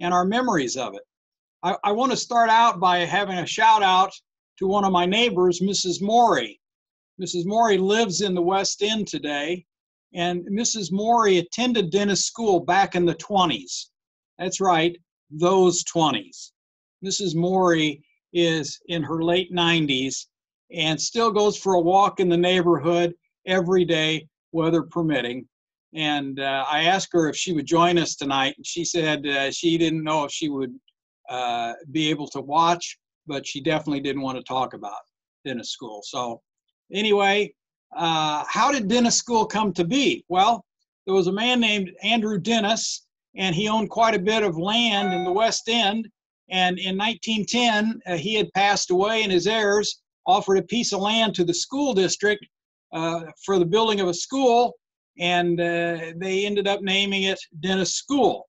and our memories of it. I, I want to start out by having a shout out to one of my neighbors, Mrs. Morey. Mrs. Morey lives in the West End today, and Mrs. Morey attended Dennis School back in the 20s. That's right, those 20s. Mrs. Morey is in her late 90s and still goes for a walk in the neighborhood every day, weather permitting. And uh, I asked her if she would join us tonight, and she said uh, she didn't know if she would uh, be able to watch, but she definitely didn't want to talk about Dennis School. So, anyway, uh, how did Dennis School come to be? Well, there was a man named Andrew Dennis, and he owned quite a bit of land in the West End. And in 1910, uh, he had passed away, and his heirs offered a piece of land to the school district uh, for the building of a school, and uh, they ended up naming it Dennis School.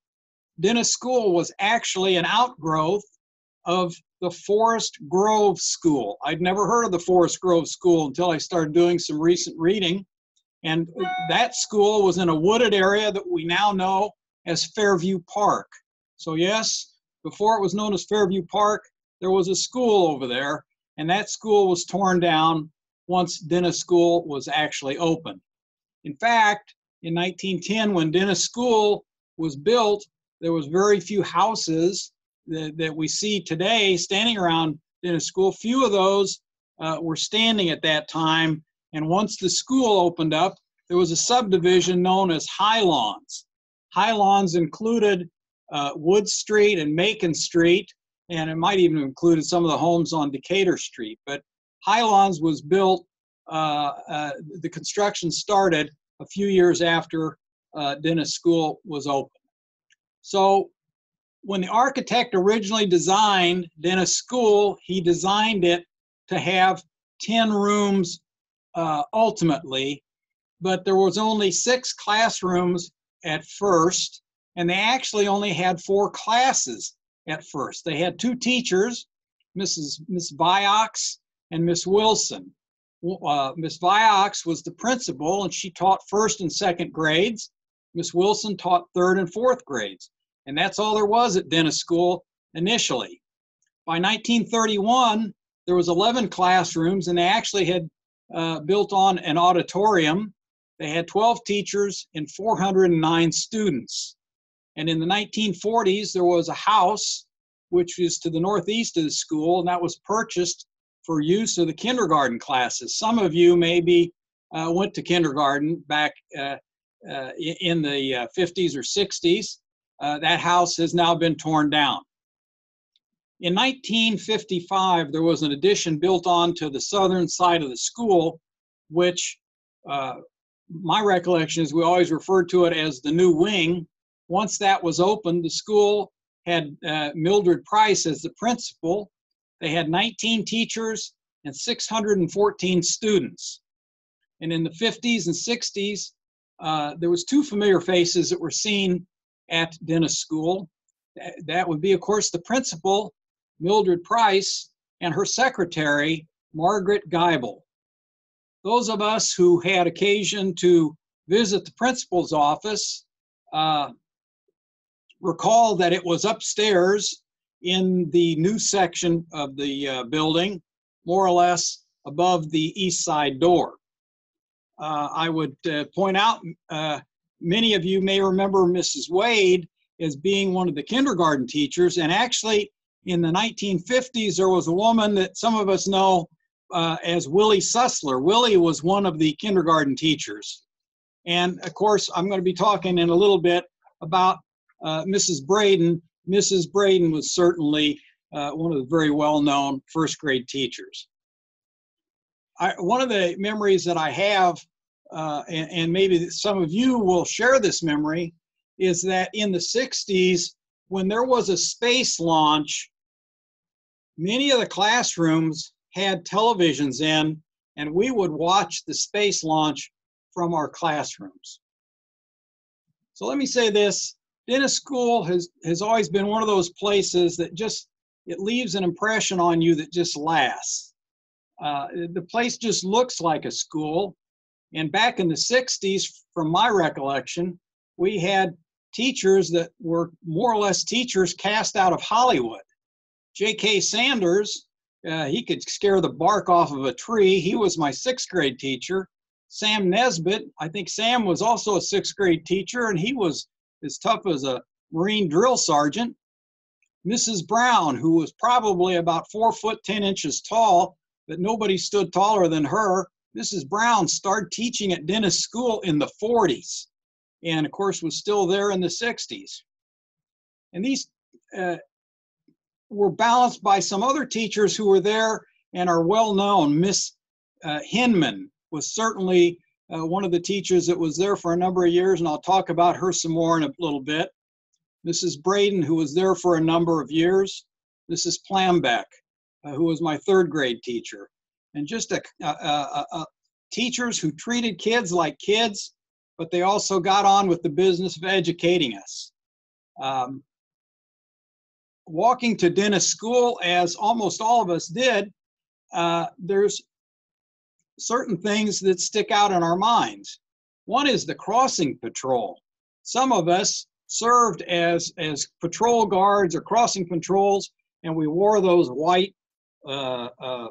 Dennis School was actually an outgrowth of the Forest Grove School. I'd never heard of the Forest Grove School until I started doing some recent reading. And that school was in a wooded area that we now know as Fairview Park. So, yes, before it was known as Fairview Park, there was a school over there, and that school was torn down once Dennis School was actually opened. In fact, in 1910, when Dennis School was built, there was very few houses that, that we see today standing around Dennis School. Few of those uh, were standing at that time. And once the school opened up, there was a subdivision known as High Lawns. High Lawns included uh, Wood Street and Macon Street, and it might even have included some of the homes on Decatur Street. But High Lawns was built, the construction started a few years after uh, Dennis School was open. So when the architect originally designed Dennis School, he designed it to have 10 rooms uh, ultimately, but there was only six classrooms at first, and they actually only had four classes at first. They had two teachers, Mrs. Miss Viox and Miss Wilson. Uh, Miss Viox was the principal, and she taught first and second grades. Miss Wilson taught third and fourth grades. And that's all there was at Dennis School initially. By 1931, there was 11 classrooms, and they actually had uh, built on an auditorium. They had 12 teachers and 409 students. And in the 1940s, there was a house which is to the northeast of the school, and that was purchased for use of the kindergarten classes. Some of you maybe uh, went to kindergarten back uh, uh, in the 50s uh, or 60s. Uh, that house has now been torn down. In 1955, there was an addition built on to the southern side of the school, which my recollection is we always referred to it as the new wing. Once that was opened, the school had uh, Mildred Price as the principal. They had 19 teachers and 614 students. And in the 50s and 60s, uh, there was two familiar faces that were seen at Dennis School. That would be, of course, the principal, Mildred Price, and her secretary, Margaret Geibel. Those of us who had occasion to visit the principal's office uh, recall that it was upstairs in the new section of the uh, building, more or less above the east side door. Uh, I would uh, point out uh, many of you may remember Mrs. Wade as being one of the kindergarten teachers. And actually, in the 1950s, there was a woman that some of us know uh, as Willie Sussler. Willie was one of the kindergarten teachers. And of course, I'm going to be talking in a little bit about uh, Mrs. Braden. Mrs. Braden was certainly uh, one of the very well known first grade teachers. I, one of the memories that I have uh, and, and, maybe some of you will share this memory, is that in the 60s, when there was a space launch, many of the classrooms had televisions in, and we would watch the space launch from our classrooms. So let me say this Dennis School has, has always been one of those places that just it leaves an impression on you that just lasts. Uh, the place just looks like a school and back in the 60s, from my recollection, we had teachers that were more or less teachers cast out of Hollywood. J.K. Sanders, uh, he could scare the bark off of a tree. He was my sixth grade teacher. Sam Nesbitt, I think Sam was also a sixth grade teacher, and he was as tough as a Marine drill sergeant. Mrs. Brown, who was probably about four foot ten inches tall, but nobody stood taller than her. Mrs. Brown started teaching at Dennis School in the 40s, and of course was still there in the 60s. And these uh, were balanced by some other teachers who were there and are well known. Miss uh, Hinman was certainly uh, one of the teachers that was there for a number of years, and I'll talk about her some more in a little bit. Mrs. Braden, who was there for a number of years, Mrs. Plambeck, uh, who was my third grade teacher, and just a, a, a, a, teachers who treated kids like kids, but they also got on with the business of educating us. Um, walking to Dennis School, as almost all of us did, uh, there's certain things that stick out in our minds. One is the crossing patrol. Some of us served as as patrol guards or crossing patrols, and we wore those white uh, uh,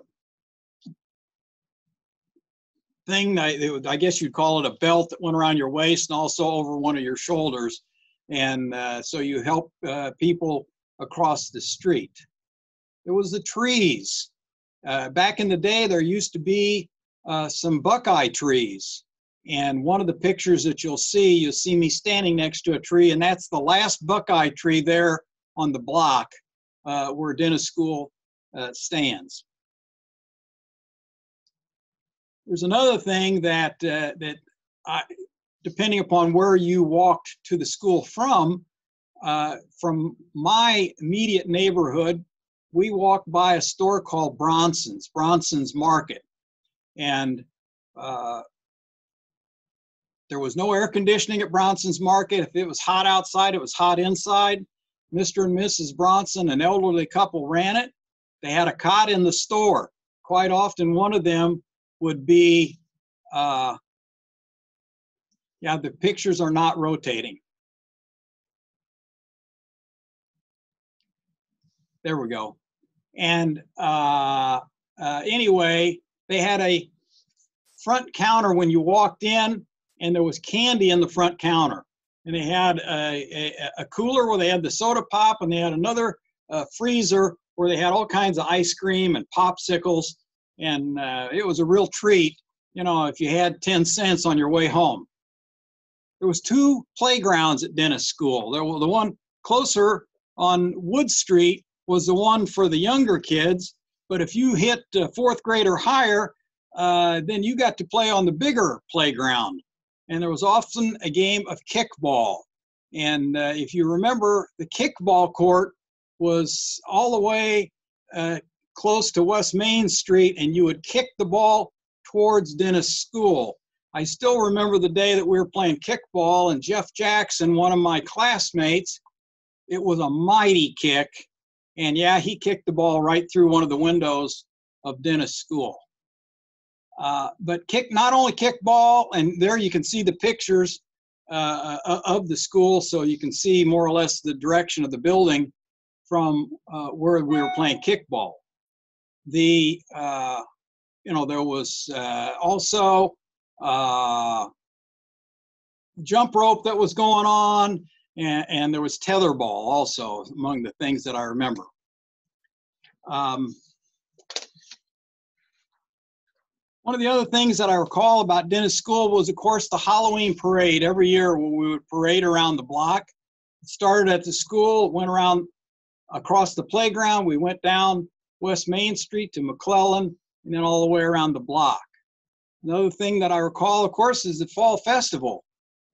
thing. I, I, guess you'd call it a belt that went around your waist and also over one of your shoulders, and uh, so you help uh, people across the street. There was the trees. Uh, back in the day, there used to be uh, some buckeye trees and one of the pictures that you'll see, you'll see me standing next to a tree, and that's the last buckeye tree there on the block uh, where Dennis School uh, stands. There's another thing that uh, that I, depending upon where you walked to the school from, uh, from my immediate neighborhood, we walked by a store called Bronson's, Bronson's Market, and uh, there was no air conditioning at Bronson's Market. If it was hot outside, it was hot inside. Mr. and Mrs. Bronson, an elderly couple, ran it. They had a cot in the store. Quite often, one of them would be, uh, yeah, the pictures are not rotating. There we go. And uh, uh, anyway, they had a front counter when you walked in and there was candy in the front counter. And they had a, a, a cooler where they had the soda pop, and they had another uh, freezer where they had all kinds of ice cream and popsicles. And uh, it was a real treat, you know, if you had 10 cents on your way home. There was two playgrounds at Dennis School. There was the one closer on Wood Street was the one for the younger kids. But if you hit uh, fourth grade or higher, uh, then you got to play on the bigger playground and there was often a game of kickball. And uh, if you remember, the kickball court was all the way uh, close to West Main Street, and you would kick the ball towards Dennis School. I still remember the day that we were playing kickball, and Jeff Jackson, one of my classmates, it was a mighty kick. And yeah, he kicked the ball right through one of the windows of Dennis School. Uh, but kick not only kickball, and there you can see the pictures uh, uh, of the school, so you can see more or less the direction of the building from uh, where we were playing kickball. The uh, you know there was also jump rope that was going on, and, and there was tetherball also among the things that I remember. Um, One of the other things that I recall about Dennis School was, of course, the Halloween parade every year we would parade around the block. It started at the school, went around across the playground. We went down West Main Street to McClellan, and then all the way around the block. Another thing that I recall, of course, is the fall festival.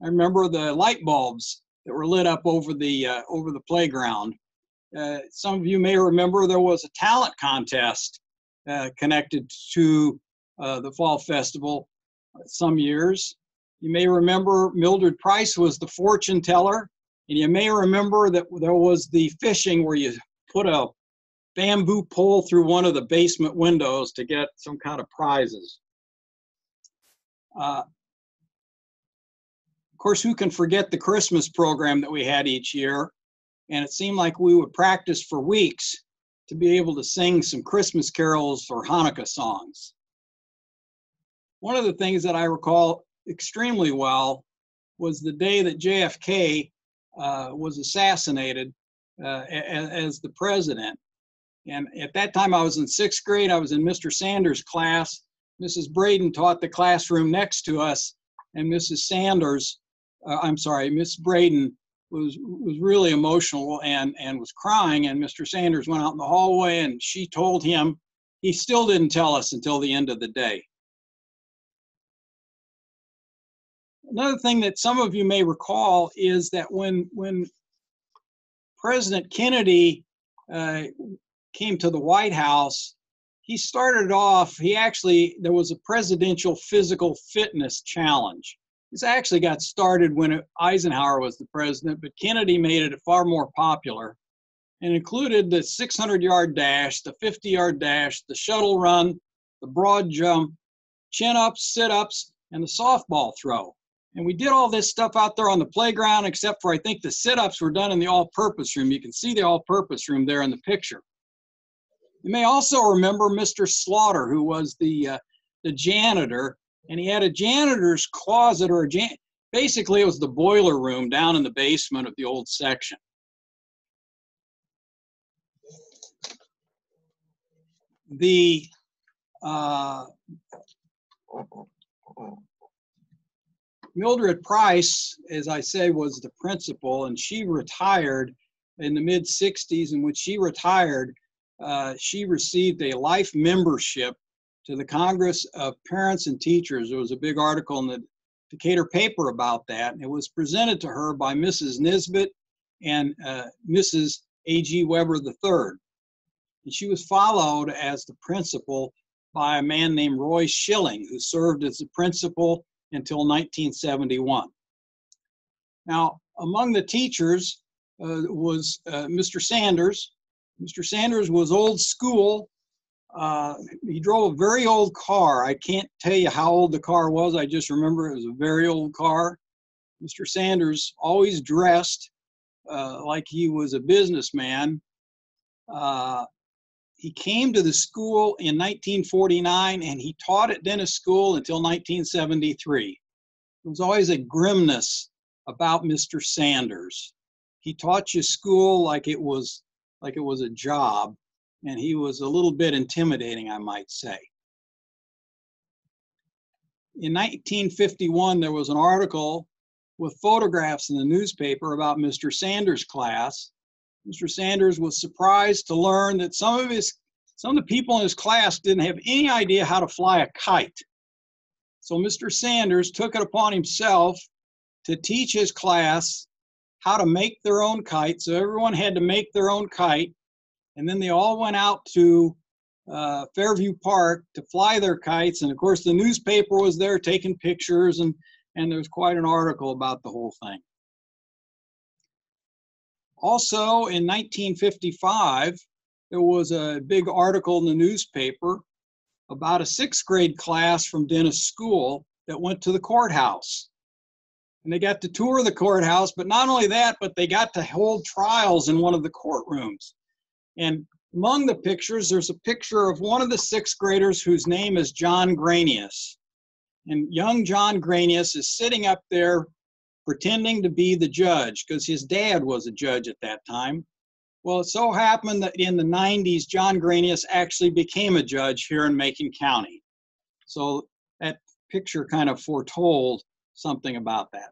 I remember the light bulbs that were lit up over the uh, over the playground. Uh, some of you may remember there was a talent contest uh, connected to uh, the Fall Festival some years. You may remember Mildred Price was the fortune teller, and you may remember that there was the fishing where you put a bamboo pole through one of the basement windows to get some kind of prizes. Of course, who can forget the Christmas program that we had each year? And it seemed like we would practice for weeks to be able to sing some Christmas carols or Hanukkah songs. One of the things that I recall extremely well was the day that JFK uh, was assassinated uh, as the president. And at that time, I was in sixth grade. I was in Mr. Sanders' class. Mrs. Braden taught the classroom next to us, and Mrs. Sanders, uh, I'm sorry, Miss Braden was was really emotional and and was crying. And Mr. Sanders went out in the hallway, and she told him. He still didn't tell us until the end of the day. Another thing that some of you may recall is that when when President Kennedy uh, came to the White House, he started off, he actually, there was a presidential physical fitness challenge. This actually got started when Eisenhower was the president, but Kennedy made it far more popular and included the 600 yard dash, the 50 yard dash, the shuttle run, the broad jump, chin ups, sit ups, and the softball throw. And we did all this stuff out there on the playground, except for I think the sit ups were done in the all purpose room. You can see the all purpose room there in the picture. You may also remember Mr. Slaughter, who was the, uh, the janitor, and he had a janitor's closet, or a jan- basically, it was the boiler room down in the basement of the old section. The uh, Mildred Price, as I say, was the principal, and she retired in the mid 60s. And when she retired, uh, she received a life membership to the Congress of Parents and Teachers. There was a big article in the Decatur paper about that. And it was presented to her by Mrs. Nisbet and uh, Mrs. A.G. Weber III. And she was followed as the principal by a man named Roy Schilling, who served as the principal until 1971. Now, among the teachers uh, was uh, Mr. Sanders. Mr. Sanders was old school. Uh, he drove a very old car. I can't tell you how old the car was. I just remember it was a very old car. Mr. Sanders always dressed uh, like he was a businessman. Uh, he came to the school in 1949 and he taught at Dennis School until 1973. There was always a grimness about Mr. Sanders. He taught you school like it was like it was a job, and he was a little bit intimidating, I might say. In 1951, there was an article with photographs in the newspaper about Mr. Sanders' class, Mr. Sanders was surprised to learn that some of his some of the people in his class didn't have any idea how to fly a kite. So Mr. Sanders took it upon himself to teach his class how to make their own kite. So everyone had to make their own kite. And then they all went out to uh, Fairview Park to fly their kites. And of course, the newspaper was there taking pictures, and, and there was quite an article about the whole thing. Also, in 1955, there was a big article in the newspaper about a sixth grade class from Dennis School that went to the courthouse. And they got to tour the courthouse, but not only that, but they got to hold trials in one of the courtrooms. And among the pictures, there's a picture of one of the sixth graders whose name is John Granius. And young John Granius is sitting up there pretending to be the judge because his dad was a judge at that time. Well, it so happened that in the 90s, John Granius actually became a judge here in Macon County. So that picture kind of foretold something about that.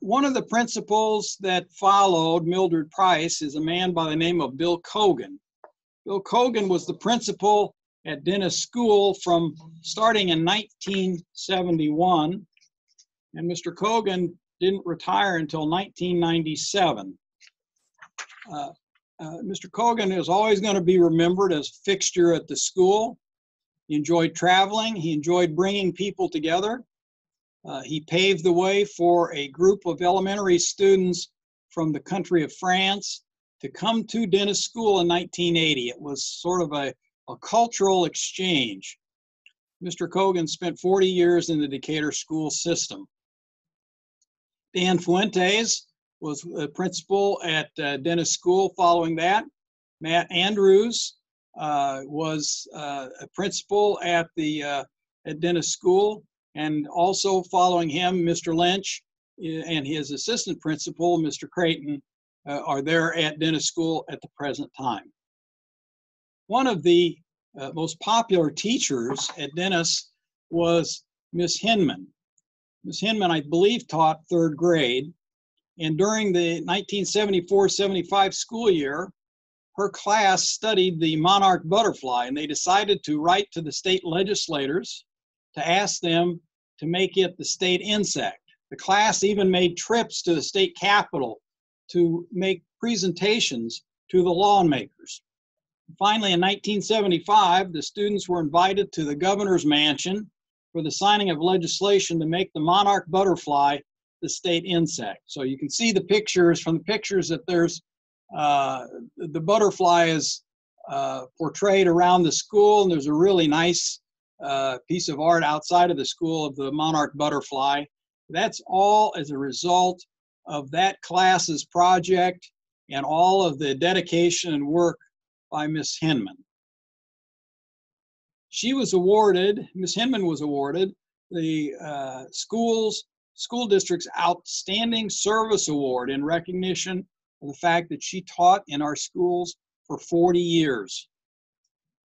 One of the principals that followed Mildred Price is a man by the name of Bill Cogan. Bill Cogan was the principal at Dennis School from starting in 1971 and Mr. Cogan didn't retire until 1997. Uh, uh, Mr. Cogan is always going to be remembered as a fixture at the school. He enjoyed traveling. He enjoyed bringing people together. Uh, he paved the way for a group of elementary students from the country of France to come to Dennis School in 1980. It was sort of a, a cultural exchange. Mr. Kogan spent 40 years in the Decatur school system. Dan Fuentes was a principal at uh, Dennis School following that. Matt Andrews uh, was uh, a principal at the uh, at Dennis School, and also following him, Mr. Lynch uh, and his assistant principal, Mr. Creighton, uh, are there at Dennis School at the present time. One of the most popular teachers at Dennis was Miss Hinman. Miss Hinman, I believe, taught third grade, and during the 1974-75 school year, her class studied the monarch butterfly, and they decided to write to the state legislators to ask them to make it the state insect. The class even made trips to the state capitol to make presentations to the lawmakers. Finally, in 1975, the students were invited to the governor's mansion for the signing of legislation to make the monarch butterfly the state insect. So you can see the pictures from the pictures that there's uh, the butterfly is uh, portrayed around the school, and there's a really nice piece of art outside of the school of the monarch butterfly. That's all as a result of that class's project and all of the dedication and work by Miss Hinman. She was awarded, Miss Hinman was awarded the uh, school's school district's outstanding service award in recognition of the fact that she taught in our schools for 40 years.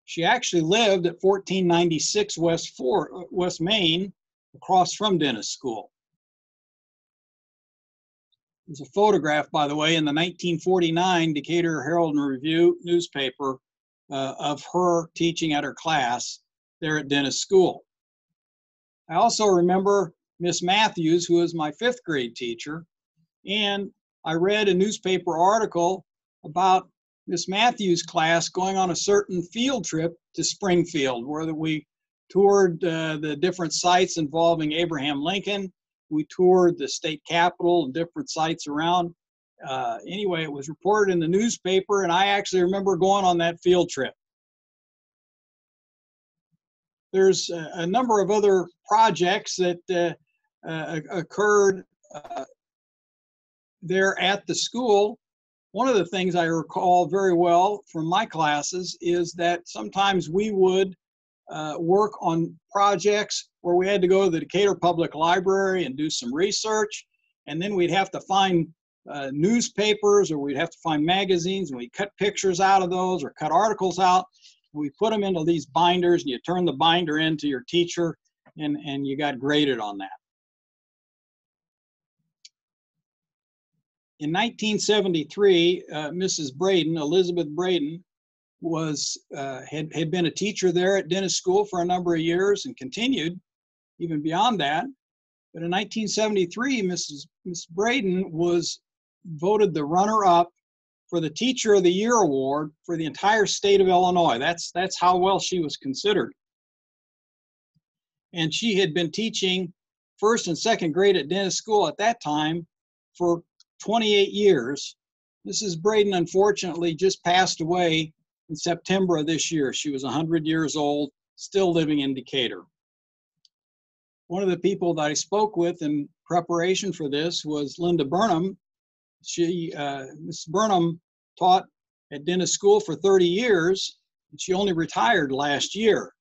She actually lived at 1496 West, Fort, West Main, across from Dennis School. There's a photograph, by the way, in the 1949 Decatur Herald and Review newspaper uh, of her teaching at her class there at Dennis School. I also remember Miss Matthews, who was my fifth grade teacher, and I read a newspaper article about Miss Matthews' class going on a certain field trip to Springfield, where we toured uh, the different sites involving Abraham Lincoln. We toured the state capitol and different sites around. Uh, anyway, it was reported in the newspaper, and I actually remember going on that field trip. There's a, a number of other projects that uh, uh occurred uh, there at the school, one of the things I recall very well from my classes is that sometimes we would uh, work on projects where we had to go to the Decatur Public Library and do some research, and then we'd have to find uh, newspapers or we'd have to find magazines and we'd cut pictures out of those or cut articles out. We put them into these binders and you turn the binder into your teacher and, and you got graded on that. In 1973, uh, Mrs. Braden, Elizabeth Braden, was uh, had, had been a teacher there at Dennis School for a number of years and continued even beyond that. But in 1973, Mrs. Ms. Braden was voted the runner-up for the Teacher of the Year award for the entire state of Illinois. That's that's how well she was considered. And she had been teaching first and second grade at Dennis School at that time for 28 years. Mrs. Braden unfortunately just passed away in September of this year. She was 100 years old, still living in Decatur. One of the people that I spoke with in preparation for this was Linda Burnham. She, uh, Mrs. Burnham taught at Dennis School for 30 years, and she only retired last year.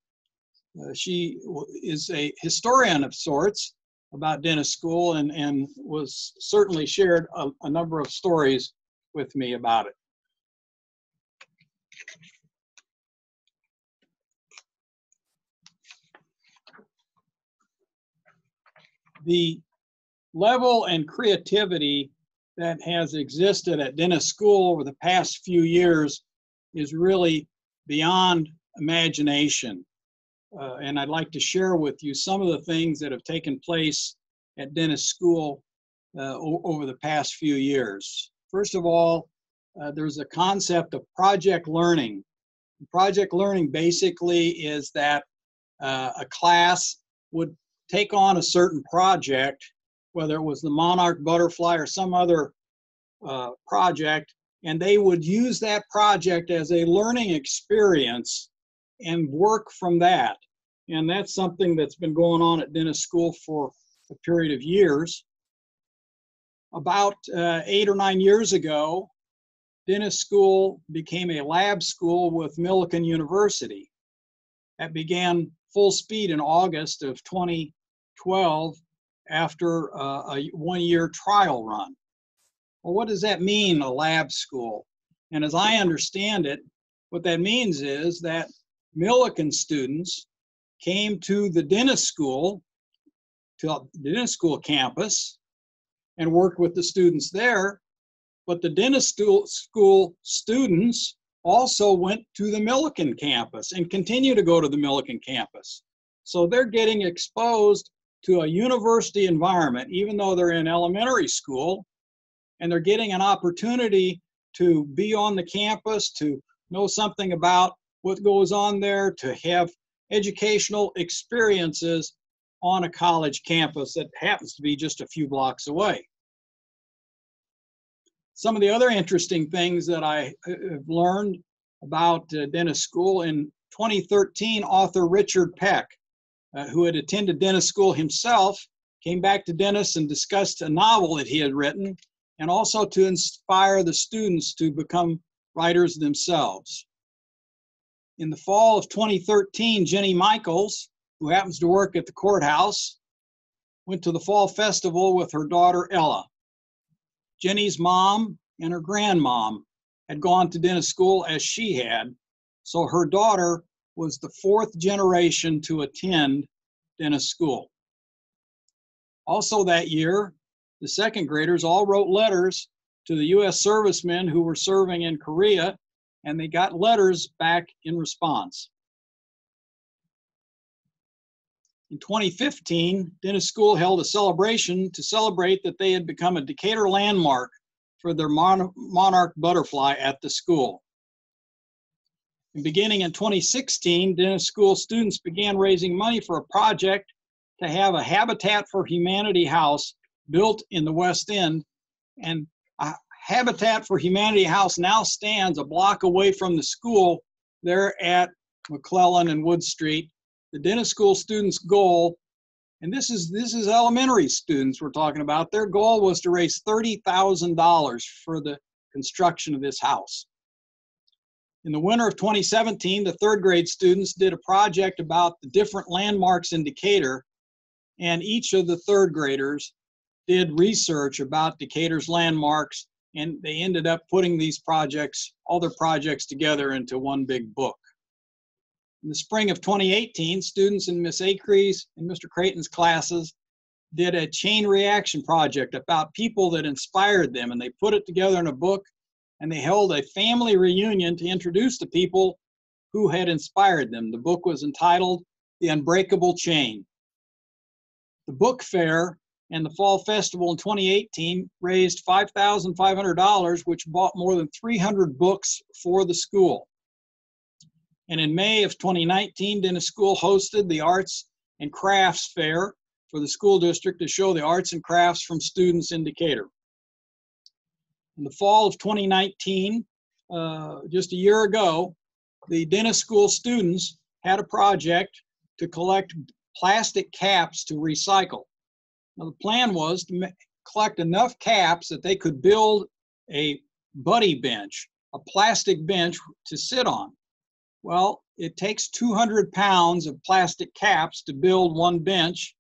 Uh, she is a historian of sorts, about Dennis School and, and was certainly shared a, a number of stories with me about it. The level and creativity that has existed at Dennis School over the past few years is really beyond imagination. Uh, and I'd like to share with you some of the things that have taken place at Dennis School uh, over the past few years. First of all, uh, there's a concept of project learning. Project learning basically is that uh, a class would take on a certain project, whether it was the monarch butterfly or some other uh, project, and they would use that project as a learning experience and work from that. And that's something that's been going on at Dennis School for a period of years. about uh, eight or nine years ago, Dennis School became a lab school with Millikin University. That began full speed in August of 2012 after uh, a one year trial run. Well, what does that mean, a lab school? And as I understand it, what that means is that Millikan students came to the Dennis School, to the Dennis School campus, and worked with the students there. But the Dennis School students also went to the Millikin campus and continue to go to the Millikin campus. So they're getting exposed to a university environment, even though they're in elementary school, and they're getting an opportunity to be on the campus, to know something about what goes on there, to have educational experiences on a college campus that happens to be just a few blocks away. Some of the other interesting things that I uh, have learned about uh, Dennis School in 2013, author Richard Peck, uh, who had attended Dennis School himself, came back to Dennis and discussed a novel that he had written and also to inspire the students to become writers themselves. In the fall of 2013, Jenny Michaels, who happens to work at the courthouse, went to the fall festival with her daughter Ella. Jenny's mom and her grandmom had gone to Dennis School as she had, so her daughter was the fourth generation to attend Dennis School. Also that year, the second graders all wrote letters to the U.S. servicemen who were serving in Korea, and they got letters back in response. In 2015, Dennis School held a celebration to celebrate that they had become a Decatur landmark for their mon monarch butterfly at the school. And beginning in 2016, Dennis School students began raising money for a project to have a Habitat for Humanity house built in the West End. And Habitat for Humanity house now stands a block away from the school there at McClellan and Wood Street. The Dennis School students' goal, and this is this is elementary students we're talking about. Their goal was to raise thirty thousand dollars for the construction of this house. In the winter of 2017, the third grade students did a project about the different landmarks in Decatur, and each of the third graders did research about Decatur's landmarks, and they ended up putting these projects, all their projects together into one big book. In the spring of 2018, students in Miss Acree's and Mr. Creighton's classes did a chain reaction project about people that inspired them, and they put it together in a book, and they held a family reunion to introduce the people who had inspired them. The book was entitled The Unbreakable Chain. The book fair and the Fall Festival in 2018 raised $5,500, which bought more than 300 books for the school. And in May of 2019, Dennis School hosted the Arts and Crafts Fair for the school district to show the arts and crafts from students in Decatur. In the fall of 2019, uh, just a year ago, the Dennis School students had a project to collect plastic caps to recycle. Now, the plan was to collect enough caps that they could build a buddy bench, a plastic bench to sit on. Well, it takes 200 pounds of plastic caps to build one bench,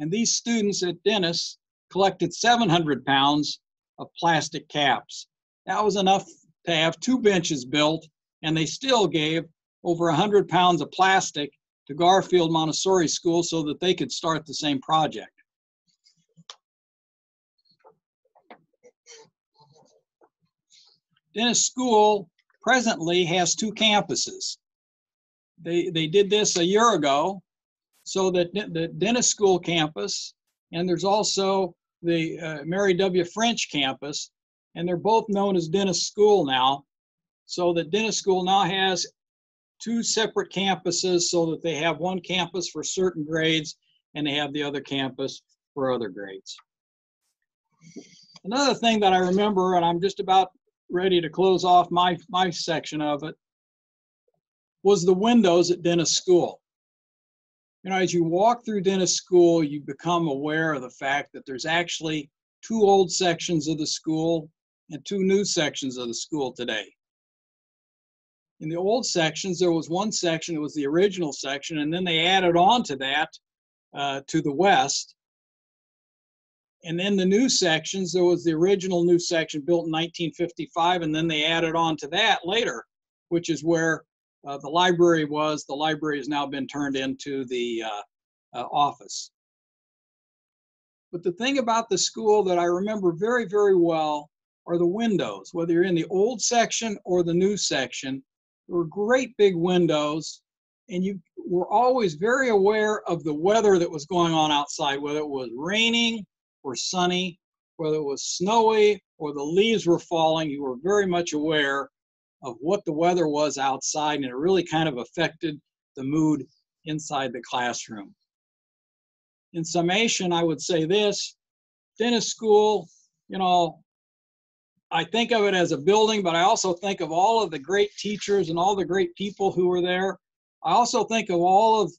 and these students at Dennis collected 700 pounds of plastic caps. That was enough to have two benches built, and they still gave over 100 pounds of plastic to Garfield Montessori School so that they could start the same project. Dennis School presently has two campuses. They, they did this a year ago so that the Dennis School campus and there's also the uh, Mary W. French campus, and they're both known as Dennis School now. So that Dennis School now has two separate campuses so that they have one campus for certain grades and they have the other campus for other grades. Another thing that I remember, and I'm just about ready to close off my, my section of it, was the windows at Dennis School. You know, as you walk through Dennis School, you become aware of the fact that there's actually two old sections of the school and two new sections of the school today. In the old sections, there was one section, that was the original section, and then they added on to that uh, to the west. And then the new sections, there was the original new section built in 1955, and then they added on to that later, which is where uh, the library was. The library has now been turned into the uh, uh, office. But the thing about the school that I remember very, very well are the windows, whether you're in the old section or the new section. There were great big windows, and you were always very aware of the weather that was going on outside, whether it was raining or sunny, whether it was snowy or the leaves were falling. You were very much aware of what the weather was outside, and it really kind of affected the mood inside the classroom. In summation, I would say this Dennis School, you know, I think of it as a building, but I also think of all of the great teachers and all the great people who were there. I also think of all of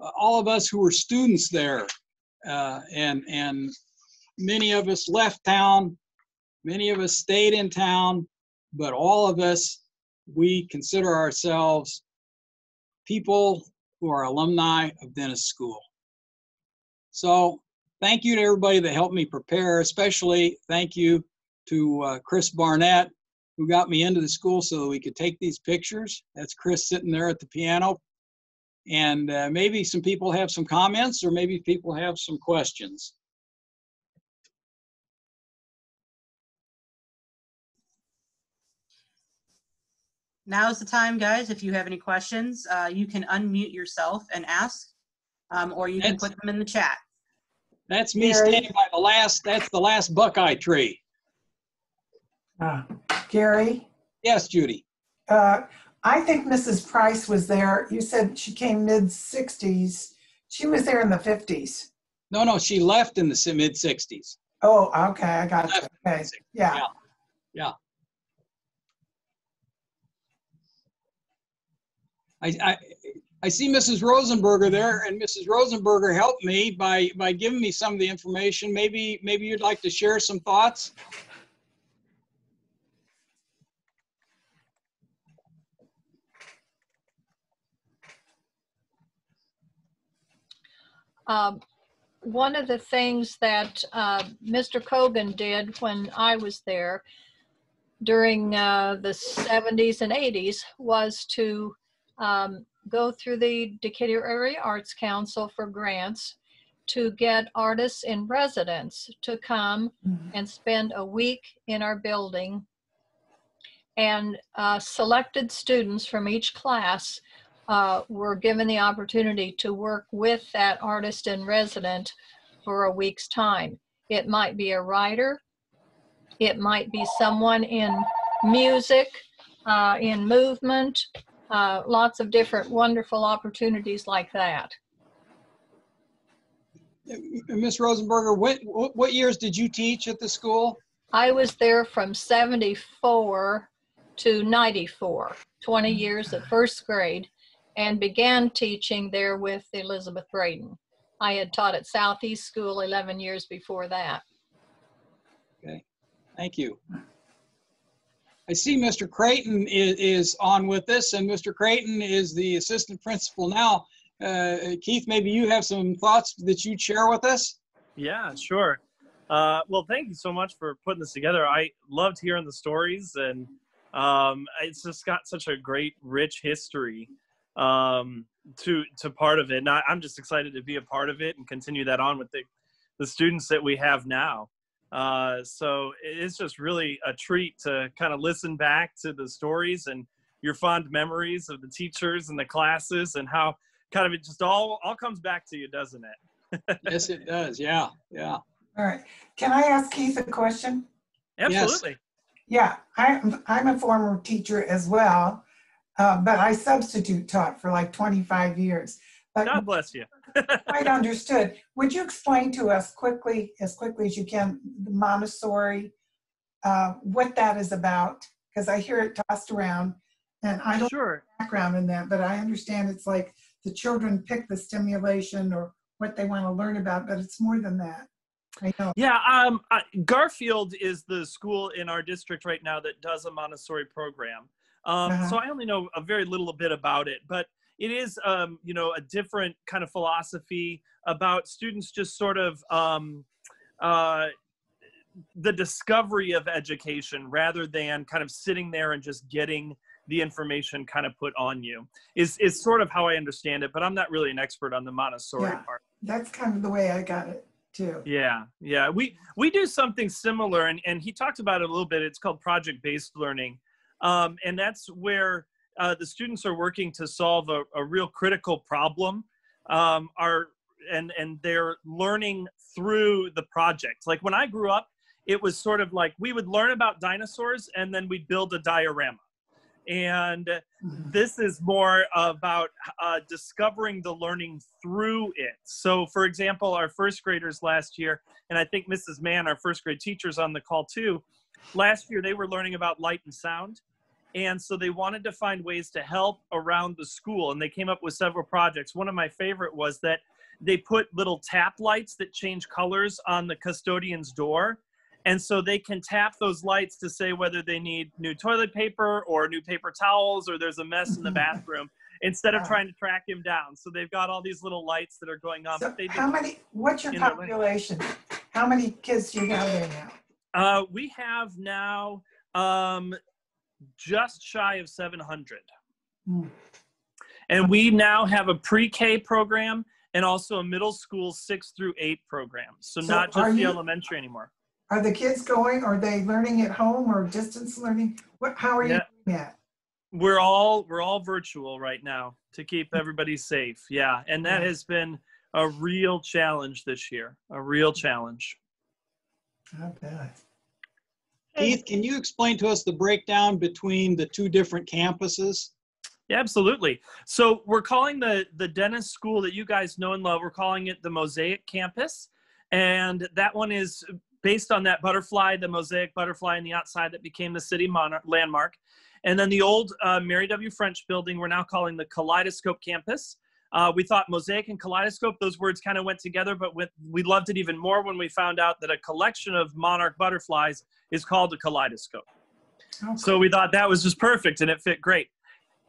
uh, all of us who were students there, uh, and and many of us left town, many of us stayed in town, but all of us we consider ourselves people who are alumni of Dennis School. So thank you to everybody that helped me prepare, especially thank you to uh, Chris Barnett, who got me into the school so that we could take these pictures. That's Chris sitting there at the piano. And uh, maybe some people have some comments or maybe people have some questions. Now's the time, guys. If you have any questions, uh, you can unmute yourself and ask, um, or you can That's- put them in the chat. That's me Gary? standing by the last, that's the last Buckeye tree. Uh, Gary, Yes, Judy. uh, I think Mrs. Price was there. You said she came mid 60s. She was there in the 50s. No, no, she left in the mid 60s. Oh, okay, I got you. Left in the Okay, 60s, yeah. I, I, I see Mrs. Rosenberger there, and Mrs. Rosenberger helped me by, by giving me some of the information. Maybe, maybe you'd like to share some thoughts? Um, One of the things that uh, Mr. Kogan did when I was there during uh, the 70s and 80s was to um, go through the Decatur Area Arts Council for grants to get artists in residence to come Mhm. and spend a week in our building. And uh, selected students from each class uh, were given the opportunity to work with that artist in resident for a week's time. It might be a writer, it might be someone in music, uh, in movement, uh, lots of different wonderful opportunities like that. Miss Rosenberger, what, what years did you teach at the school? I was there from 74 to 94, 20 years at first grade, and began teaching there with Elizabeth Braden. I had taught at Southeast School 11 years before that. Okay, thank you. I see Mr. Creighton is, is on with us, and Mr. Creighton is the assistant principal now. Uh, Keith, maybe you have some thoughts that you'd share with us? Yeah, sure. Uh, well, thank you so much for putting this together. I loved hearing the stories, and um, it's just got such a great, rich history um, to to part of it. And I, I'm just excited to be a part of it and continue that on with the the students that we have now. Uh, so it's just really a treat to kind of listen back to the stories and your fond memories of the teachers and the classes and how kind of it just all all comes back to you, doesn't it? Yes, it does. Yeah, yeah. All right. Can I ask Keith a question? Absolutely. Yeah, I'm, I'm a former teacher as well, uh, but I substitute taught for like 25 years. But God bless you. quite understood. Would you explain to us quickly, as quickly as you can, the Montessori, uh, what that is about? Because I hear it tossed around, and I don't Sure. background in that, but I understand it's like the children pick the stimulation or what they want to learn about, but it's more than that. I know. Yeah, um, uh, Garfield is the school in our district right now that does a Montessori program. Um, Uh-huh. So I only know a very little bit about it, but it is, um, you know, a different kind of philosophy about students just sort of um, uh, the discovery of education rather than kind of sitting there and just getting the information kind of put on you is is sort of how I understand it. But I'm not really an expert on the Montessori Yeah. part. That's kind of the way I got it too. Yeah, yeah. We we do something similar, and and he talked about it a little bit. It's called project based learning, um, and that's where uh, the students are working to solve a, a real critical problem. Um, are and and they're learning through the project. Like when I grew up, it was sort of like we would learn about dinosaurs, and then we'd build a diorama. And Mhm. this is more about uh, discovering the learning through it. So, for example, our first graders last year, and I think Mrs. Mann, our first grade teachers on the call too, last year they were learning about light and sound. And so they wanted to find ways to help around the school, and they came up with several projects. One of my favorite was that they put little tap lights that change colors on the custodian's door and so they can tap those lights to say whether they need new toilet paper or new paper towels or there's a mess in the bathroom instead of trying to track him down. So they've got all these little lights that are going on. So how many, what's your in their language. population? How many kids do you have there now? uh, we have now um, just shy of 700. Hmm. And we now have a pre-K program and also a middle school six through eight program. So, So not just the you- elementary anymore. Are the kids going, are they learning at home or distance learning? What, how are you Yeah. doing that? we're all we're all virtual right now to keep everybody safe yeah and that Yeah. has been a real challenge this year a real challenge I bet. Keith, can you explain to us the breakdown between the two different campuses? yeah, absolutely. So we're calling the the dennis school that you guys know and love we're calling it the mosaic campus. And that one is based on that butterfly the mosaic butterfly on the outside that became the city monarch, landmark. And then the old uh, mary w. French building we're now calling the kaleidoscope campus. Uh, we thought mosaic and kaleidoscope, those words kind of went together, but with, we loved it even more when we found out that a collection of monarch butterflies is called a kaleidoscope. So we thought that was just perfect and it fit great.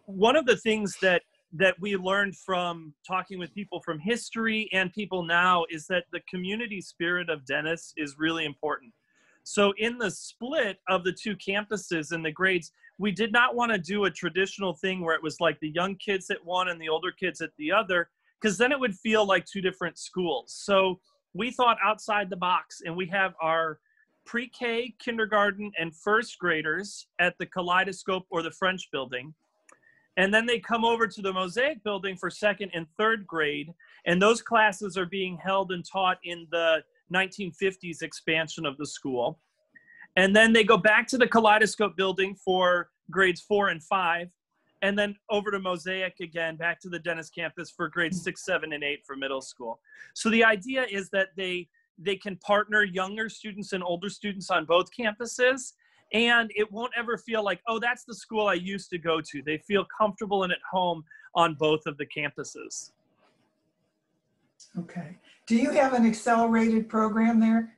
One of the things that that we learned from talking with people from history and people now is that the community spirit of Dennis is really important. So in the split of the two campuses and the grades, we did not want to do a traditional thing where it was like the young kids at one and the older kids at the other, because then it would feel like two different schools. So we thought outside the box and we have our pre-K, kindergarten, and first graders at the Kaleidoscope or the French building. And then they come over to the Mosaic building for second and third grade. And those classes are being held and taught in the 1950s expansion of the school. And then they go back to the Kaleidoscope building for grades four and five. And then over to Mosaic again, back to the Dennis campus for grades six, seven, and eight for middle school. So the idea is that they they can partner younger students and older students on both campuses and it won't ever feel like oh that's the school i used to go to they feel comfortable and at home on both of the campuses Okay. Do you have an accelerated program there?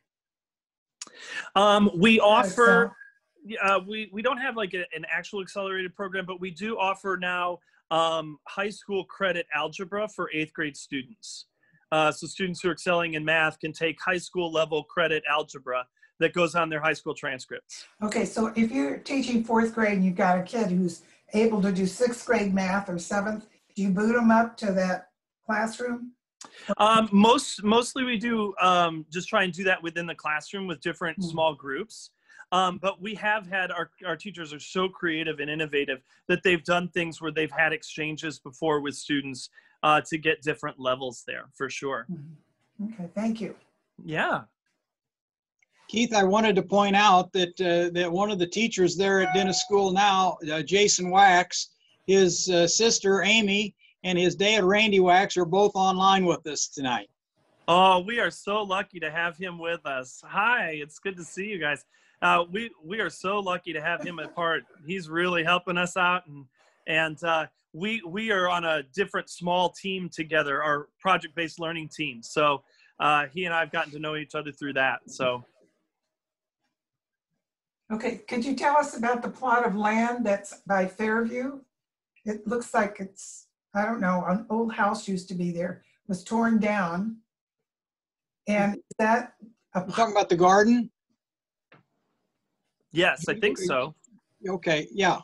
um, we offer uh, we we don't have like a, an actual accelerated program but we do offer now um, high school credit algebra for eighth grade students uh, so students who are excelling in math can take high school level credit algebra that goes on their high school transcripts Okay, so if you're teaching fourth grade and you've got a kid who's able to do sixth grade math or seventh, do you boot them up to that classroom? Um, most mostly we do um, just try and do that within the classroom with different Mhm. small groups. Um, but we have had our our teachers are so creative and innovative that they've done things where they've had exchanges before with students uh, to get different levels there for sure. Mhm. Okay, thank you. Yeah. Keith, I wanted to point out that, uh, that one of the teachers there at Dennis School now, uh, Jason Wax, his uh, sister Amy, and his dad Randy Wax are both online with us tonight. Oh, we are so lucky to have him with us. Hi, it's good to see you guys. Uh, we we are so lucky to have him at part. He's really helping us out, and and uh, we we are on a different small team together, our project-based learning team. So uh, he and I have gotten to know each other through that. So Okay, could you tell us about the plot of land that's by Fairview? It looks like it's, I don't know, an old house used to be there, was torn down. And is that, a You talking about the garden? yes, I think so. Okay, yeah.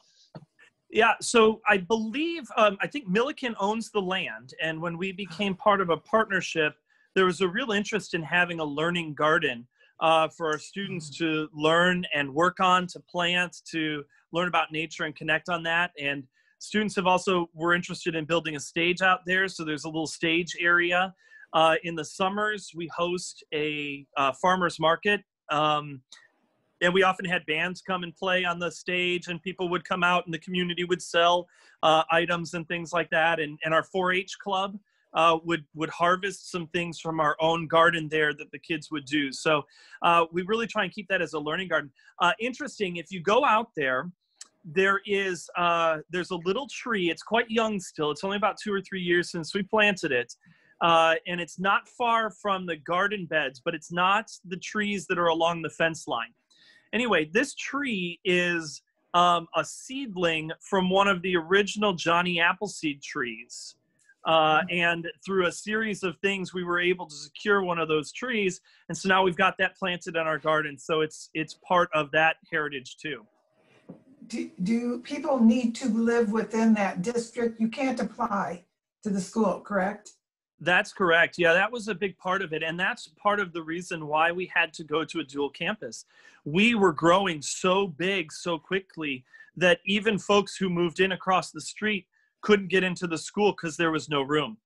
Yeah, so I believe um, I think Millikin owns the land, and when we became part of a partnership, there was a real interest in having a learning garden uh, for our students to learn and work on, to plant, to learn about nature and connect on that. And students have also were interested in building a stage out there, so there's a little stage area. Uh, in the summers, we host a uh, farmers market. Um, and we often had bands come and play on the stage and people would come out and the community would sell uh, items and things like that. And, and our 4-h club uh, would would harvest some things from our own garden there that the kids would do. So uh, we really try and keep that as a learning garden. Uh, interesting if you go out there there is uh, there's a little tree. It's quite young still. It's only about two or three years since we planted it. Uh, and it's not far from the garden beds but it's not the trees that are along the fence line anyway, this tree is um, a seedling from one of the original Johnny Appleseed trees. Uh, and through a series of things, we were able to secure one of those trees, and so now we've got that planted in our garden. So it's it's part of that heritage too. do, do people need to live within that district? You can't apply to the school, correct? That's correct. Yeah, that was a big part of it. And that's part of the reason why we had to go to a dual campus. We were growing so big so quickly that even folks who moved in across the street couldn't get into the school because there was no room.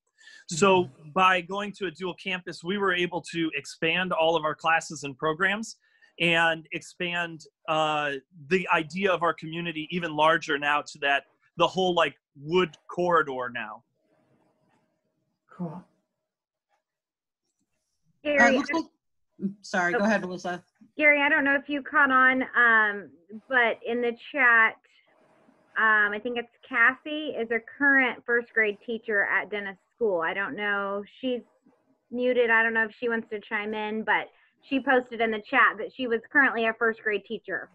So, by going to a dual campus, we were able to expand all of our classes and programs and expand uh, the idea of our community even larger now to that the whole like wood corridor now. Cool. Uh, Gary, looks like- mm, Sorry, go ahead, Melissa. Gary, I don't know if you caught on, um, but in the chat, um, I think it's Cassie is a current first grade teacher at Dennis School. I don't know. She's muted. I don't know if she wants to chime in, but she posted in the chat that she was currently a first grade teacher.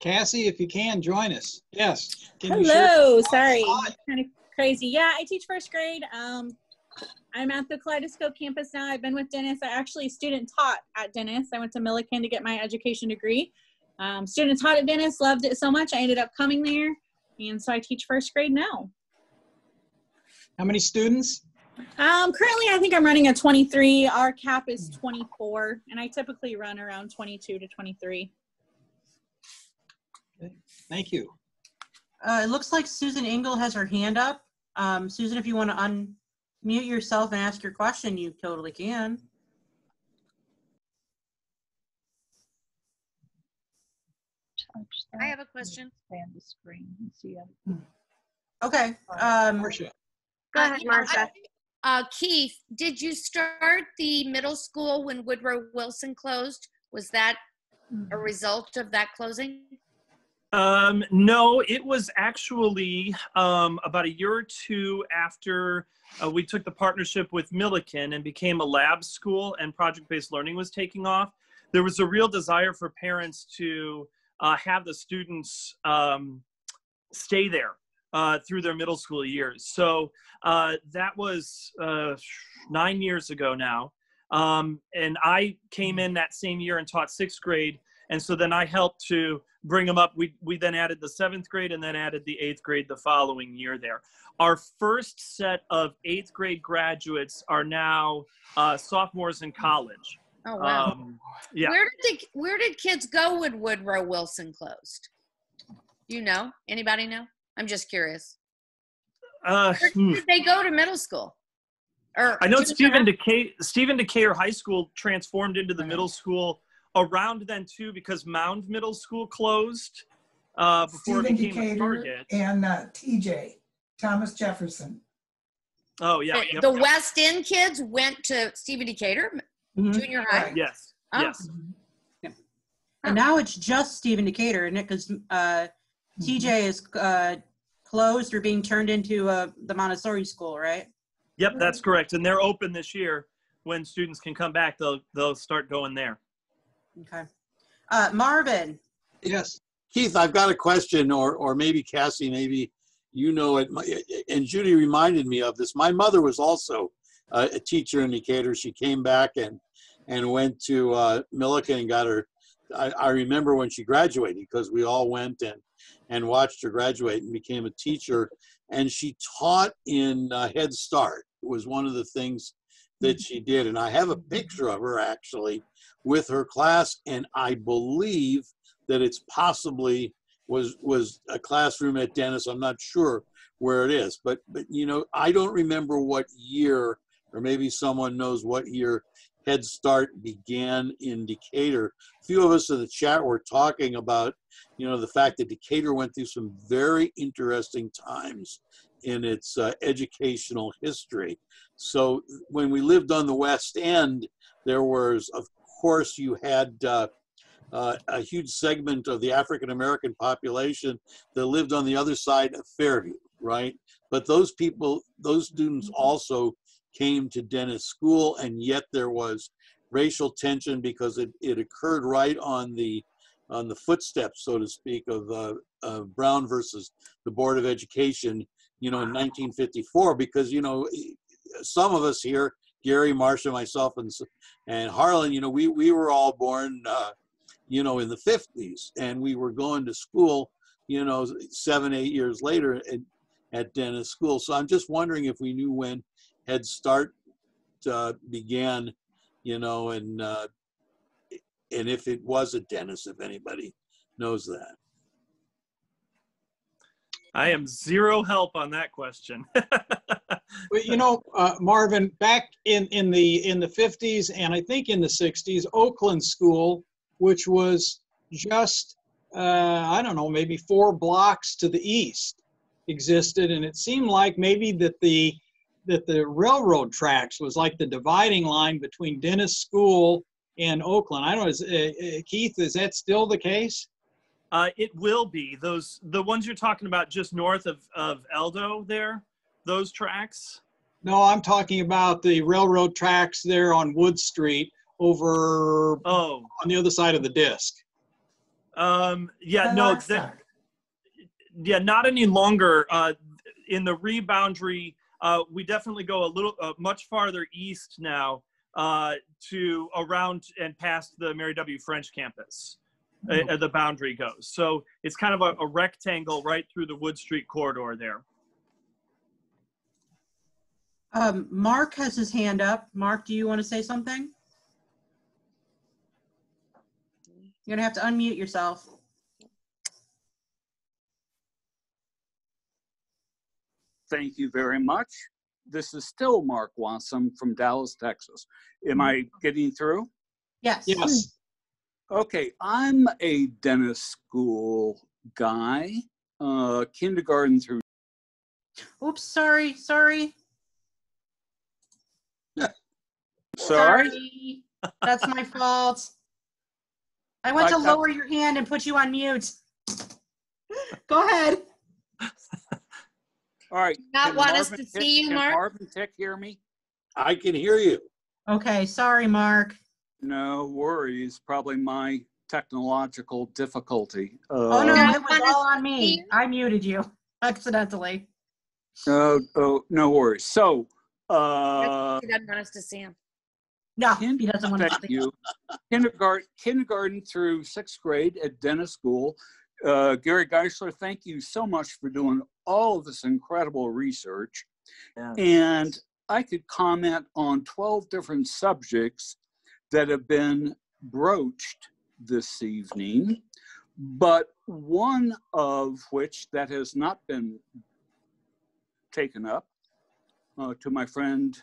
Cassie, if you can, join us. Yes. Can you Hello, sorry, Hi. kind of crazy. Yeah, I teach first grade. Um, I'm at the Kaleidoscope campus now. I've been with Dennis. I actually student taught at Dennis. I went to Millikin to get my education degree. Um, student taught at Dennis, loved it so much. I ended up coming there, and so I teach first grade now. How many students? Um, currently, I think I'm running a 23. Our cap is 24, and I typically run around 22 to 23. Okay. Thank you. Uh, it looks like Susan Engel has her hand up. Um, Susan, if you want to unmute yourself and ask your question, you totally can. I have a question. expand the screen and see it. Okay. Um, Marcia. Go Uh, ahead, you know, I- Martha. Uh, Keith, did you start the middle school when Woodrow Wilson closed? Was that a result of that closing? Um, no, it was actually um, about a year or two after uh, we took the partnership with Millikin and became a lab school and project based learning was taking off. There was a real desire for parents to uh, have the students um, stay there uh, through their middle school years. So uh, that was uh, nine years ago now. Um, and I came in that same year and taught sixth grade. And so then I helped to bring them up. We, we then added the seventh grade and then added the eighth grade the following year there. Our first set of eighth grade graduates are now uh, sophomores in college. Oh, wow. Um, yeah. Where did the, where did kids go when Woodrow Wilson closed? You know? Anybody know? I'm just curious. Uh, hmm. they go to middle school? Or I know Stephen? Decatur, Stephen Decatur High School transformed into the middle school around then too because Mound Middle School closed uh, before Stephen it became a Decatur target. and uh, TJ, Thomas Jefferson. Oh yeah, The- yep, the yep. West End kids went to Stephen Decatur mhm. junior high. Right. yes, Oh. yes. And now it's just Stephen Decatur, and it because uh, TJ is uh, closed or being turned into uh, the Montessori school, right? Yep, that's correct. And they're open this year. When students can come back, they'll they'll start going there. Okay. Uh, Marvin, Yes. Keith, I've got a question, or or maybe Cassie, maybe you know it. And Judy reminded me of this. My mother was also a, teacher in Decatur. She came back and and went to uh, Millikin and got her. I, I remember when she graduated because we all went and and watched her graduate and became a teacher. And she taught in uh, Head Start. It was one of the things that she did. And I have a picture of her actually with her class, and I believe that it's possibly was was a classroom at Dennis. I'm not sure where it is, but but you know I don't remember what year, or maybe someone knows what year Head Start began in Decatur. A few of us in the chat were talking about you know the fact that Decatur went through some very interesting times in its uh, educational history. So when we lived on the West End, there was of course you had. Uh, uh, a huge segment of the African American population that lived on the other side of Fairview, right? But those people, those students also came to Dennis School, and yet there was racial tension because it, it occurred right on the on the footsteps, so to speak, of uh, uh, Brown versus the Board of Education, you know, in 1954. Because you know, some of us here, Gary, Marcia, myself, and and Harlan, you know, we we were all born. Uh, you know, in the 50s. And we were going to school, you know, seven, eight years later at, at Dennis School. So I'm just wondering if we knew when Head Start uh, began, you know, and uh, and if it was a Dennis, if anybody knows that. I am zero help on that question. You know, uh, Marvin, back in, in the in the 50s and I think in the 60s, Oakland School, which was just uh, I don't know, maybe four blocks to the east, existed, and it seemed like maybe that the that the railroad tracks was like the dividing line between Dennis School and Oakland. I don't know, is, uh, uh, Keith, is that still the case? Uh, it will be those the ones you're talking about just north of of Eldo there. Those tracks. No, I'm talking about the railroad tracks there on Wood Street over Oh, on the other side of the disc. um, yeah, The no, Knox that, yeah, not any longer. Uh, in the reboundary, uh, we definitely go a little uh, much farther east now uh, to around and past the Mary W. French campus. uh, uh, the boundary goes. So it's kind of a, a rectangle right through the Wood Street corridor there. Um, Mark has his hand up. Mark, do you want to say something? You're gonna have to unmute yourself. Thank you very much. This is still Mark Wassam from Dallas, Texas. Am I getting through? Yes. Yes. Okay, I'm a Dennis school guy, uh, kindergarten through. Oops, sorry, sorry. Sorry? That's my fault. I went to I- I- lower your hand and put you on mute. Go ahead. All right. Not can want us to Tick- see you, can Mark? Marvin Tick hear me? I can hear you. Okay, sorry, Mark. No worries. Probably my technological difficulty. Oh, no, Uh, it was all on me. I muted you accidentally. Oh, oh, no worries. So, uh, He doesn't want us to see him. No, he doesn't want to Thank you. Kindergarten, kindergarten through sixth grade at Dennis School. Uh, Gary Geisler, thank you so much for doing all of this incredible research. Yeah. And I could comment on 12 different subjects that have been broached this evening, but one of which that has not been taken up uh, to my friend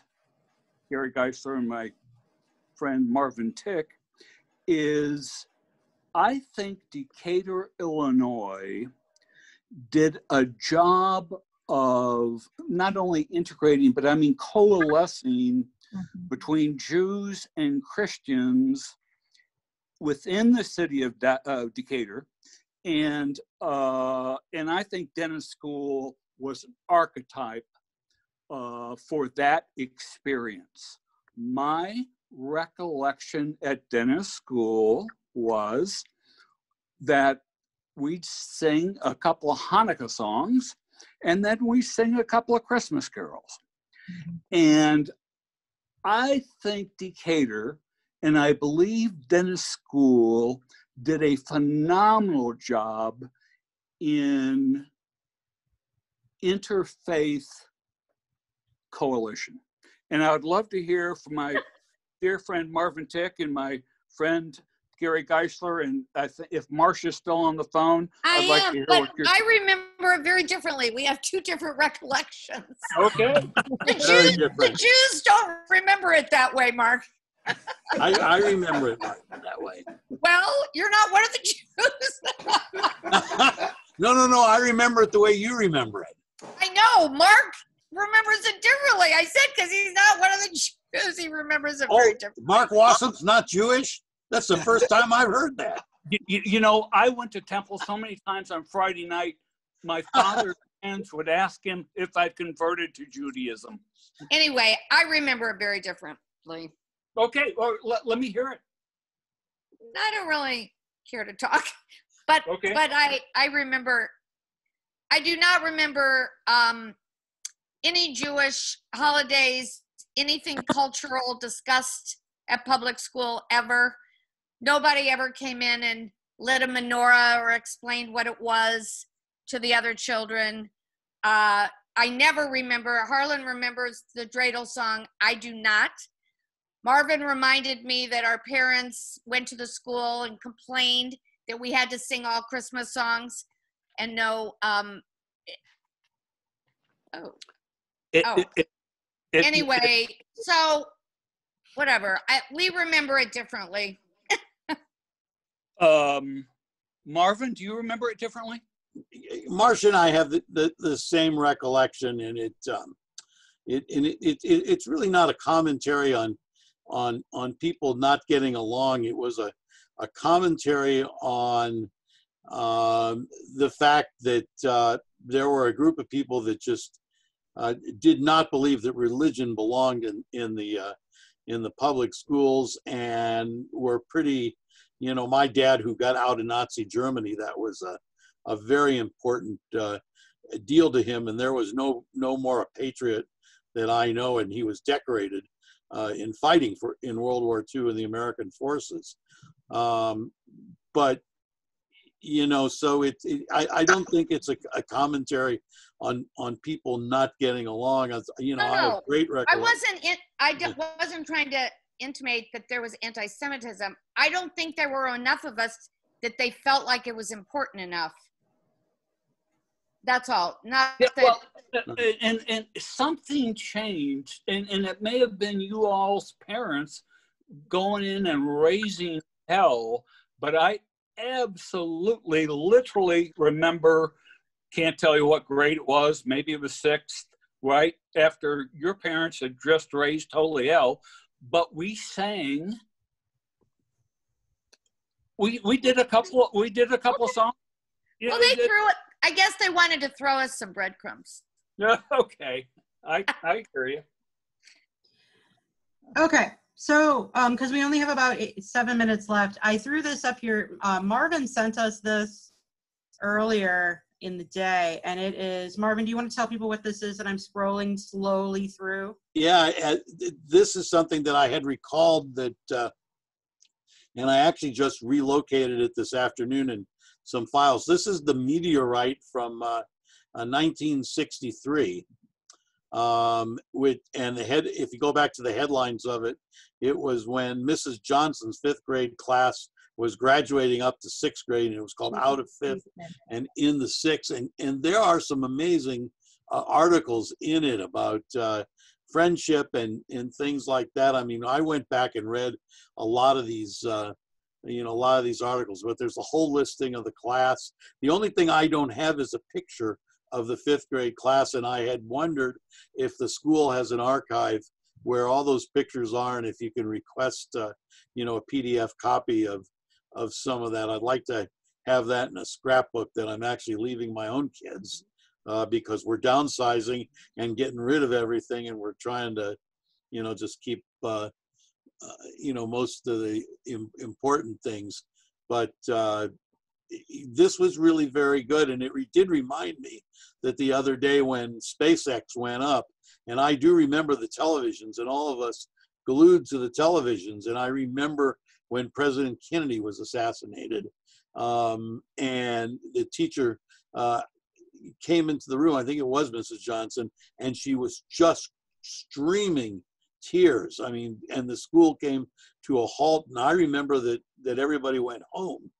Gary Geisler and my friend Marvin Tick is I think Decatur, Illinois did a job of not only integrating, but I mean coalescing between Jews and Christians within the city of Da- uh, Decatur. And, uh, and I think Dennis School was an archetype uh, for that experience. My recollection at Dennis School was that we'd sing a couple of Hanukkah songs and then we sing a couple of Christmas carols. And I think Decatur and I believe Dennis School did a phenomenal job in interfaith coalition. And I would love to hear from my dear friend Marvin Tick and my friend Gary Geisler. And I think if Marcia's still on the phone, I I'd like am, to hear but what you're. I remember it very differently. We have two different recollections. Okay. The Jews, the. Jews don't remember it that way, Mark. I, I remember it that way. Well, you're not one of the Jews. no, no, no. I remember it the way you remember it. I know. Mark remembers it differently. I said because he's not one of the Jews. He remembers it Oh, very differently. Mark Wassam's not Jewish? That's the first time I've heard that. You, you, you know, I went to temple so many times on Friday night. My father's friends would ask him if I'd converted to Judaism. Anyway, I remember it very differently. Okay, well, let, let me hear it. I don't really care to talk, but Okay. but I I remember. I do not remember um, any Jewish holidays, anything cultural discussed at public school ever. Nobody ever came in and lit a menorah or explained what it was to the other children. Uh, I never remember. Harlan remembers the dreidel song. I do not. Marvin reminded me that our parents went to the school and complained that we had to sing all Christmas songs and no. Um, oh, It- Oh. it- it- it- anyway, so whatever. I, we remember it differently. Um, Marvin, do you remember it differently? Marcia and I have the, the, the same recollection, and it, um, it, and it, it, it, it's really not a commentary on, on, on people not getting along. It was a, a commentary on, um, the fact that, uh, there were a group of people that just, uh, did not believe that religion belonged in, in the, uh, in the public schools and were pretty, you know, my dad who got out of Nazi Germany, that was a, a very important uh, deal to him, and there was no no more a patriot that I know, and he was decorated uh, in fighting for in World War II in the American forces. Um, but you know, so it, it I, I don't think it's a, a commentary on on people not getting along. As- You know, No, I have no. great I wasn't. In, I d- wasn't trying to intimate that there was anti-Semitism. I don't think there were enough of us that they felt like it was important enough. That's all. Not Yeah, that. well, and and something changed, and and it may have been you all's parents going in and raising hell, but I absolutely, literally remember. Can't tell you what grade it was. Maybe it was sixth, right after your parents had just raised holy hell. But we sang. We we did a couple. We did a couple songs. Yeah, well, they did. threw it. I guess they wanted to throw us some breadcrumbs. Yeah, okay. I I hear you. Okay, so, um, because we only have about eight, seven minutes left, I threw this up here. Uh, Marvin sent us this earlier in the day, and it is, Marvin, do you want to tell people what this is that I'm scrolling slowly through? Yeah, uh, this is something that I had recalled that, uh, and I actually just relocated it this afternoon in some files. This is the meteorite from uh, uh, 1963. Um, with and the head, if you go back to the headlines of it, it was when Mrs. Johnson's fifth grade class was graduating up to sixth grade, and it was called Out of Fifth and in the Sixth. And and there are some amazing uh, articles in it about. Uh, friendship and and things like that. I mean, I went back and read a lot of these, uh, you know, a lot of these articles. But there's a whole listing of the class. The only thing I don't have is a picture of the fifth grade class, and I had wondered if the school has an archive where all those pictures are, and if you can request, uh, you know, a PDF copy of of some of that. I'd like to have that in a scrapbook that I'm actually leaving my own kids uh, because we're downsizing and getting rid of everything, and we're trying to, you know, just keep, uh, uh, you know, most of the im- important things. But uh, this was really very good, and it re- did remind me that the other day when SpaceX went up, and I do remember the televisions, and all of us glued to the televisions, and I remember when President Kennedy was assassinated, um, and the teacher uh, came into the room. I think it was Mrs. Johnson, and she was just streaming tears. I mean, and the school came to a halt. And I remember that that everybody went home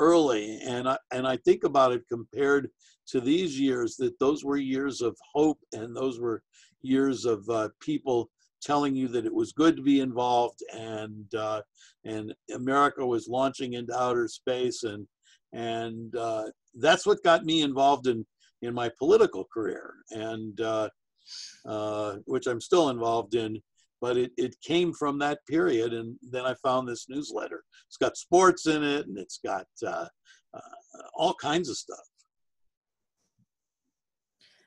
early, and I and I think about it compared to these years that those were years of hope, and those were years of uh, people telling you that it was good to be involved, and uh, and America was launching into outer space, and and uh, that's what got me involved in in my political career, and uh, uh, which I'm still involved in. But it, it came from that period, and then I found this newsletter. It's got sports in it, and it's got uh, uh, all kinds of stuff.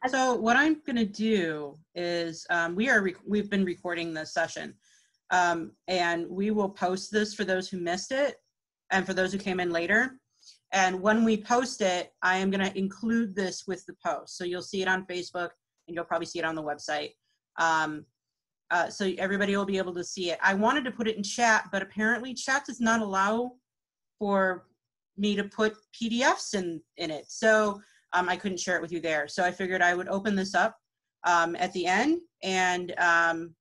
So what I'm going to do is um, we are we've been recording this session, um, and we will post this for those who missed it, and for those who came in later. And when we post it, I am going to include this with the post, so you'll see it on Facebook, and you'll probably see it on the website. Um, uh, so everybody will be able to see it. I wanted to put it in chat, but apparently chat does not allow for me to put PDFs in in it. So um, I couldn't share it with you there. So I figured I would open this up um, at the end and um,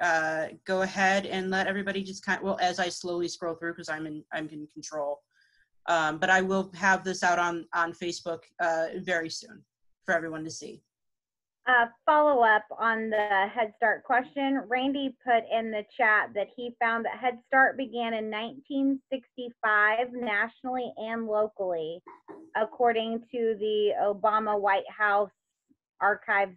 uh, go ahead and let everybody just kind of, well, as I slowly scroll through, because I'm in, I'm in control. Um, but I will have this out on, on Facebook uh, very soon for everyone to see. Uh, follow up on the Head Start question. Randy put in the chat that he found that Head Start began in 1965 nationally and locally, according to the Obama White House archives.gov.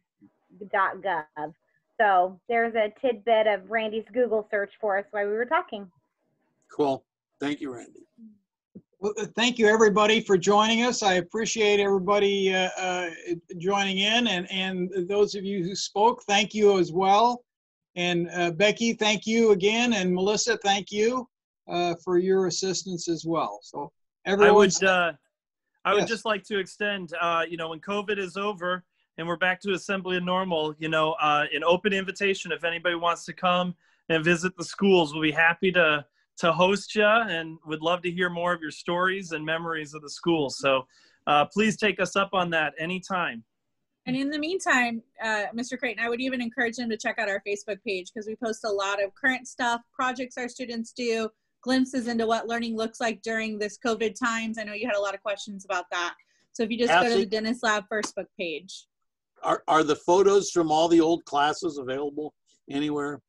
So there's a tidbit of Randy's Google search for us while we were talking. Cool. Thank you, Randy. Uh, thank you, everybody, for joining us. I appreciate everybody uh, uh, joining in, and, and those of you who spoke, thank you as well. And uh, Becky, thank you again, and Melissa, thank you uh, for your assistance as well. So I everyone, would uh, I would just like to extend uh, you know when COVID is over and we're back to assembly and normal, you know, uh, an open invitation if anybody wants to come and visit the schools, we'll be happy to to host you and would love to hear more of your stories and memories of the school. So uh, please take us up on that anytime. And in the meantime, uh, Mr. Creighton, I would even encourage them to check out our Facebook page because we post a lot of current stuff, projects our students do, glimpses into what learning looks like during this COVID times. I know you had a lot of questions about that. So if you just go to the Dennis Lab Facebook page. Are, are the photos from all the old classes available anywhere?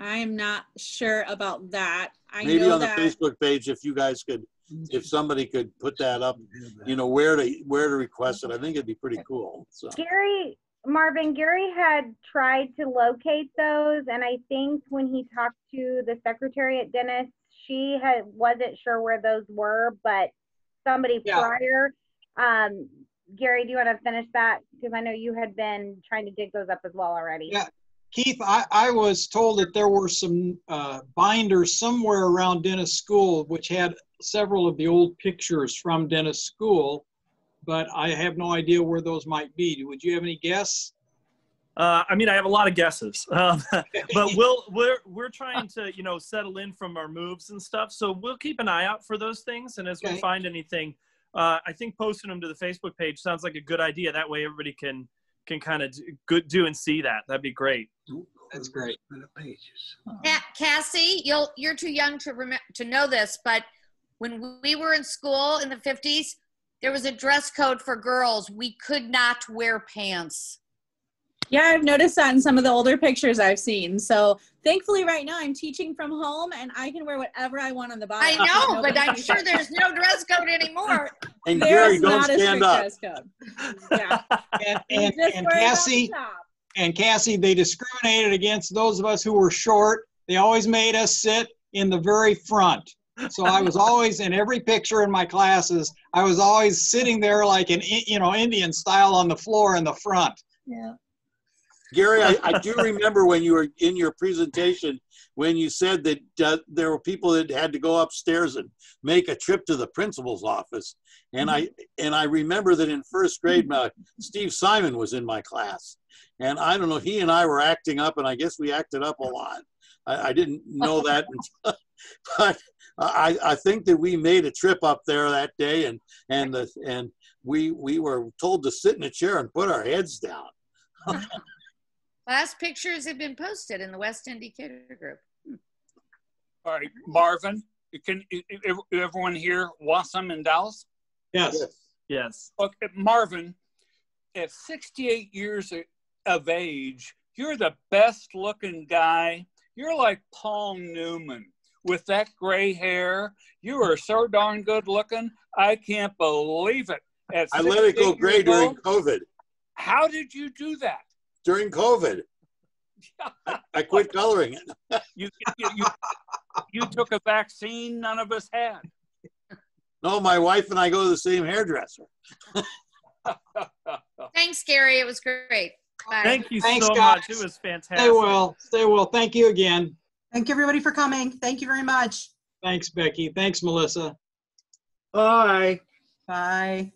I am not sure about that. I Maybe know on the that Facebook page, if you guys could, if somebody could put that up, you know, where to, where to request it, I think it'd be pretty cool. So, Gary, Marvin, Gary had tried to locate those, and I think when he talked to the secretary at Dennis, she had wasn't sure where those were, but somebody Yeah. prior. Um, Gary, do you want to finish that? Because I know you had been trying to dig those up as well already. Yeah. Keith, I, I was told that there were some uh, binders somewhere around Dennis School which had several of the old pictures from Dennis School, but I have no idea where those might be. Would you have any guess? Uh, I mean, I have a lot of guesses, um, but we'll we're we're trying to you know settle in from our moves and stuff. So we'll keep an eye out for those things, and as we find anything, uh, I think posting them to the Facebook page sounds like a good idea. That way, everybody can can kind of do, good do and see that. That'd be great. That's great. Ca- Cassie, you'll you're too young to remember to know this, but when we were in school in the 50s, there was a dress code for girls. We could not wear pants. Yeah, I've noticed that in some of the older pictures I've seen. So thankfully, right now I'm teaching from home and I can wear whatever I want on the body. I know, but I'm sure there's no dress code anymore. and Gary, There's don't not a stand strict up. dress code. Yeah. And, and, and wear it on Cassie, and Cassie, they discriminated against those of us who were short. They always made us sit in the very front. So I was always in every picture in my classes. I was always sitting there like an you know Indian style on the floor in the front. Yeah. Gary, I, I do remember when you were in your presentation, when you said that uh, there were people that had to go upstairs and make a trip to the principal's office. And I, and I remember that in first grade, my, Steve Simon was in my class. And I don't know, he and I were acting up and I guess we acted up a lot. I, I didn't know that, until- but I, I think that we made a trip up there that day and, and the, and we, we were told to sit in a chair and put our heads down. Last pictures have been posted in the West Indicator Decatur group. All right, Marvin, can everyone hear Wassam in Dallas? Yes. Yes. Okay, Marvin, at 68 years of age, you're the best looking guy. You're like Paul Newman with that gray hair. You are so darn good looking. I can't believe it. At I let it go gray years during COVID. How did you do that? During COVID, I quit coloring it. You, you, you, you took a vaccine none of us had. No, my wife and I go to the same hairdresser. Thanks, Gary. It was great. Bye. Thank you Thanks, so guys. much. It was fantastic. Stay well. Stay well. Thank you again. Thank you, everybody, for coming. Thank you very much. Thanks, Becky. Thanks, Melissa. Bye. Bye.